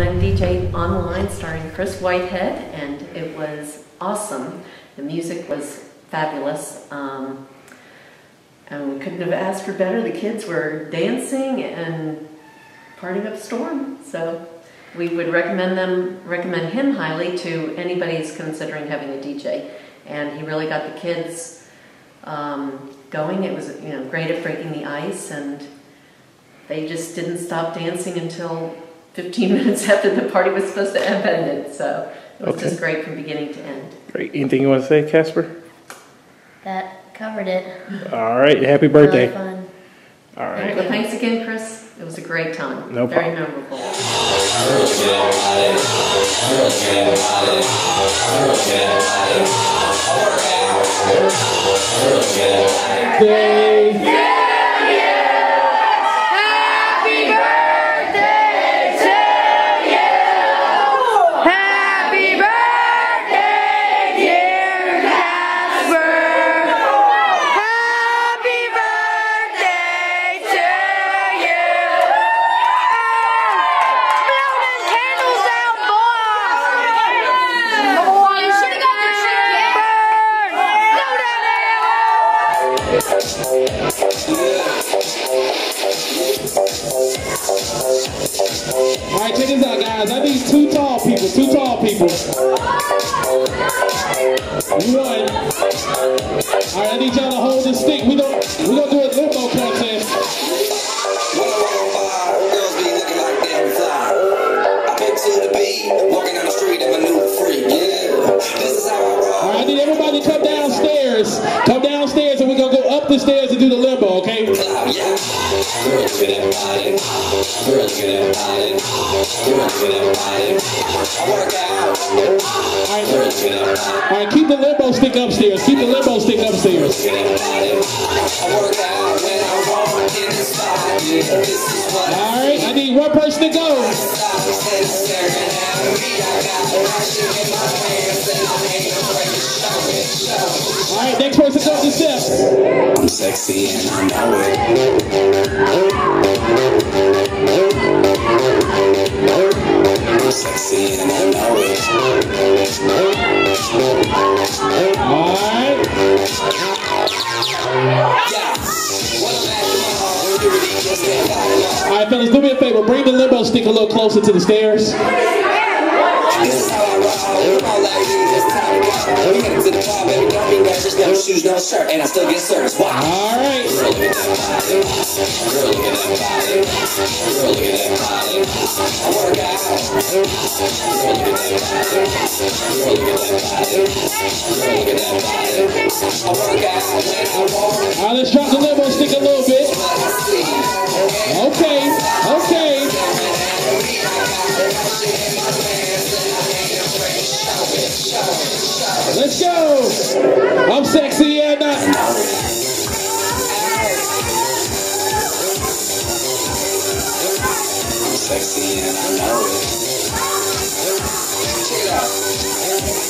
Land DJ Online starring Chris Whitehead, and it was awesome. The music was fabulous. Um, and we couldn't have asked for better. The kids were dancing and partying up a storm. So we would recommend them, recommend him highly to anybody who's considering having a DJ. And he really got the kids um, going. It was you know great at breaking the ice, and they just didn't stop dancing until 15 minutes after the party was supposed to have ended. So it was Okay. just great from beginning to end. Great. Anything you want to say, Casper? That covered it. All right. Happy birthday. Really fun. All All right, right. well, thanks again, Chris. It was a great time. No Very problem. memorable. Happy the stairs and do the limbo. Okay? That body. That body. That body. I work out. Girls get that body. All right, keep the limbo stick upstairs. Keep the limbo stick upstairs. Get that body. I work out when I walk in the spot. This is what All right, I need one person to go. stop instead of at me. I got passion in my pants and I ain't Alright, next person goes the steps. I'm sexy and I know it. I'm sexy and I know it. Alright. Alright, fellas, do me a favor. Bring the limbo stick a little closer to the stairs. This is how I roll. Come on, ladies, it's time to go. We headed to the baby. Don't be nervous. No shoes, no shirt, and I still get service. Wow. All right. Girl, look at that body. Girl, look at that body. Girl, look at that body. I work out. Girl, look at that body. Girl, look at that body. Girl, look at that body. I work out when I walk. All right, let's drop the limbo stick a little bit. What I see. Okay, okay. Let's go. I'm sexy and I. Know it I'm sexy and I know it. Check it out.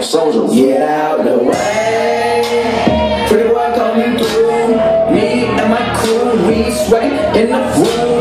Soldier, get out the way. Pretty boy coming through. Me and my crew, we sweating in the